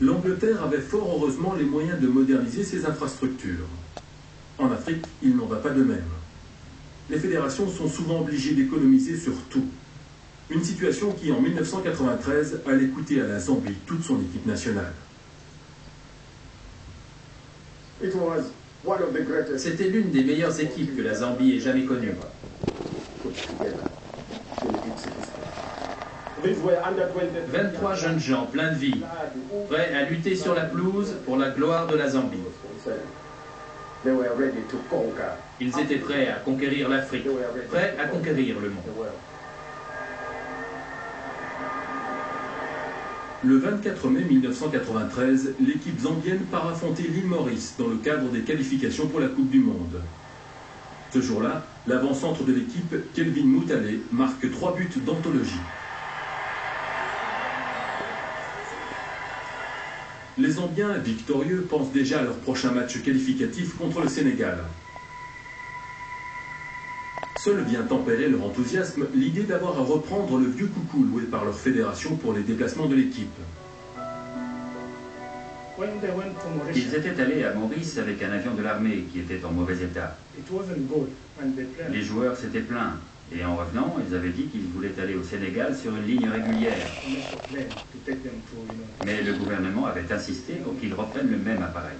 l'Angleterre avait fort heureusement les moyens de moderniser ses infrastructures. En Afrique, il n'en va pas de même. Les fédérations sont souvent obligées d'économiser sur tout. Une situation qui, en 1993, allait coûter à la Zambie toute son équipe nationale. C'était l'une des meilleures équipes que la Zambie ait jamais connues. 23 jeunes gens pleins de vie, prêts à lutter sur la pelouse pour la gloire de la Zambie. Ils étaient prêts à conquérir l'Afrique, prêts à conquérir le monde. Le 24 mai 1993, l'équipe zambienne part affronter l'île Maurice dans le cadre des qualifications pour la Coupe du Monde. Ce jour-là, l'avant-centre de l'équipe, Kelvin Moutale, marque trois buts d'anthologie. Les Zambiens, victorieux, pensent déjà à leur prochain match qualificatif contre le Sénégal. Seul vient tempérer leur enthousiasme l'idée d'avoir à reprendre le vieux coucou loué par leur fédération pour les déplacements de l'équipe. Ils étaient allés à Maurice avec un avion de l'armée qui était en mauvais état. Les joueurs s'étaient plaints. Et en revenant, ils avaient dit qu'ils voulaient aller au Sénégal sur une ligne régulière. Mais le gouvernement avait insisté pour qu'ils reprennent le même appareil.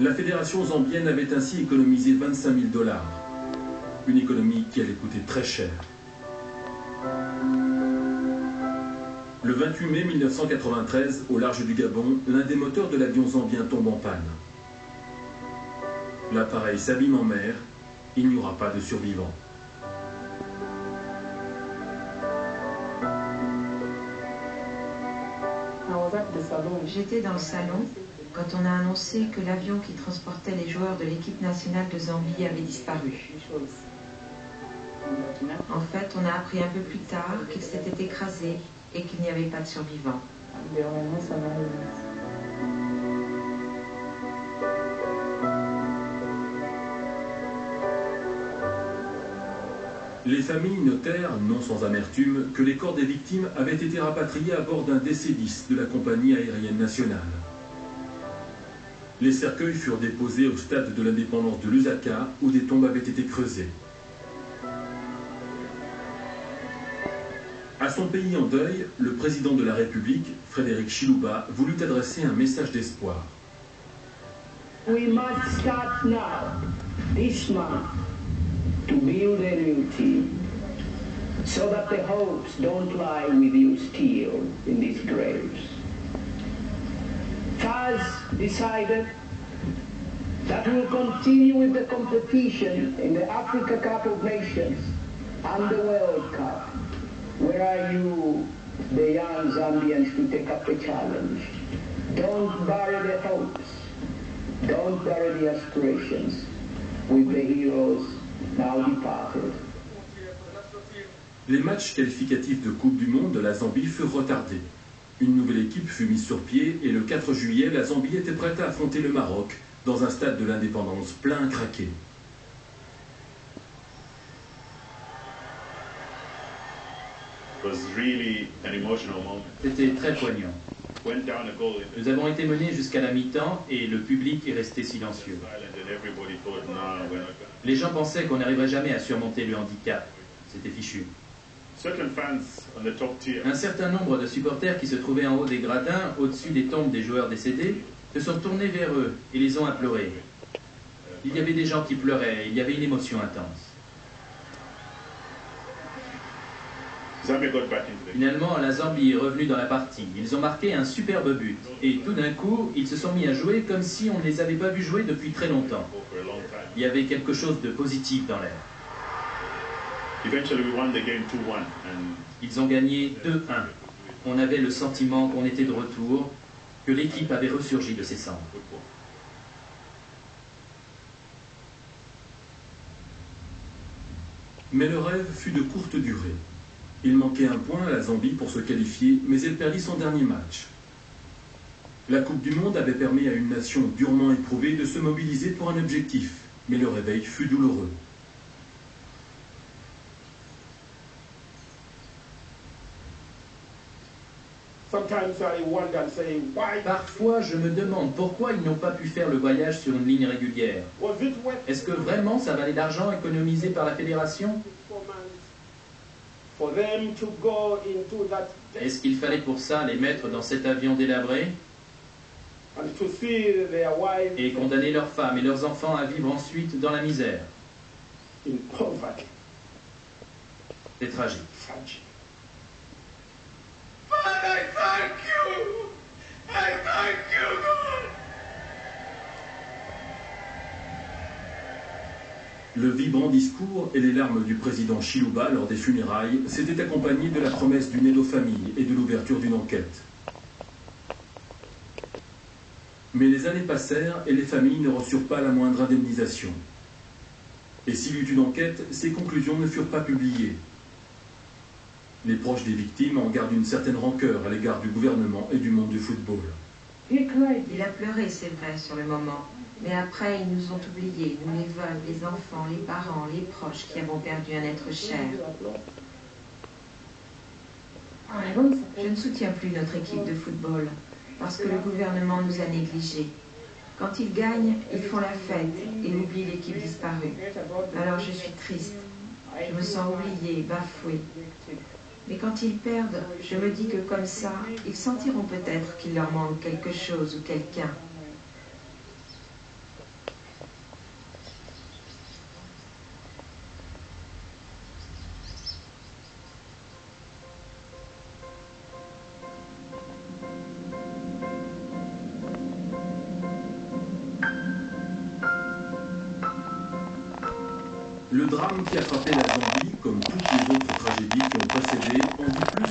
La fédération zambienne avait ainsi économisé 25 000 dollars. Une économie qui allait coûter très cher. Le 28 mai 1993, au large du Gabon, l'un des moteurs de l'avion zambien tombe en panne. L'appareil s'abîme en mer, il n'y aura pas de survivants. J'étais dans le salon quand on a annoncé que l'avion qui transportait les joueurs de l'équipe nationale de Zambie avait disparu. En fait, on a appris un peu plus tard qu'il s'était écrasé et qu'il n'y avait pas de survivants. Les familles notèrent, non sans amertume, que les corps des victimes avaient été rapatriés à bord d'un DC-10 de la compagnie aérienne nationale. Les cercueils furent déposés au stade de l'indépendance de Lusaka, où des tombes avaient été creusées. À son pays en deuil, le président de la République, Frédéric Chilouba, voulut adresser un message d'espoir. To build a new team, so that the hopes don't lie with you still in these graves. Thus decided that we'll continue with the competition in the Africa Cup of Nations and the World Cup. Where are you, the young Zambians, to take up the challenge? Don't bury the hopes. Don't bury the aspirations with the heroes. Les matchs qualificatifs de Coupe du Monde de la Zambie furent retardés. Une nouvelle équipe fut mise sur pied et le 4 juillet, la Zambie était prête à affronter le Maroc dans un stade de l'indépendance plein craqué. C'était très poignant. Nous avons été menés jusqu'à la mi-temps et le public est resté silencieux. Les gens pensaient qu'on n'arriverait jamais à surmonter le handicap. C'était fichu. Un certain nombre de supporters qui se trouvaient en haut des gradins, au-dessus des tombes des joueurs décédés, se sont tournés vers eux et les ont implorés. Il y avait des gens qui pleuraient, il y avait une émotion intense. Finalement, la Zambie est revenue dans la partie. Ils ont marqué un superbe but. Et tout d'un coup, ils se sont mis à jouer comme si on ne les avait pas vus jouer depuis très longtemps. Il y avait quelque chose de positif dans l'air. Ils ont gagné 2-1. On avait le sentiment qu'on était de retour, que l'équipe avait ressurgi de ses cendres. Mais le rêve fut de courte durée. Il manquait un point à la Zambie pour se qualifier, mais elle perdit son dernier match. La Coupe du Monde avait permis à une nation durement éprouvée de se mobiliser pour un objectif, mais le réveil fut douloureux. Parfois, je me demande pourquoi ils n'ont pas pu faire le voyage sur une ligne régulière. Est-ce que vraiment ça valait l'argent économisé par la fédération? Est-ce qu'il fallait pour ça les mettre dans cet avion délabré et condamner leurs femmes et leurs enfants à vivre ensuite dans la misère? C'est tragique. Le vibrant discours et les larmes du président Chiluba lors des funérailles s'étaient accompagnés de la promesse d'une aide aux familles et de l'ouverture d'une enquête. Mais les années passèrent et les familles ne reçurent pas la moindre indemnisation. Et s'il y eut une enquête, ses conclusions ne furent pas publiées. Les proches des victimes en gardent une certaine rancœur à l'égard du gouvernement et du monde du football. Il a pleuré, c'est vrai, sur le moment. Mais après, ils nous ont oubliés, nous les veuves, les enfants, les parents, les proches qui avons perdu un être cher. Je ne soutiens plus notre équipe de football parce que le gouvernement nous a négligés. Quand ils gagnent, ils font la fête et oublient l'équipe disparue. Alors je suis triste. Je me sens oubliée, bafouée. Mais quand ils perdent, je me dis que comme ça, ils sentiront peut-être qu'il leur manque quelque chose ou quelqu'un. Le drame qui a frappé la Zambie, comme toutes les autres tragédies qui ont précédé, en dit plus